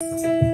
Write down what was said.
Música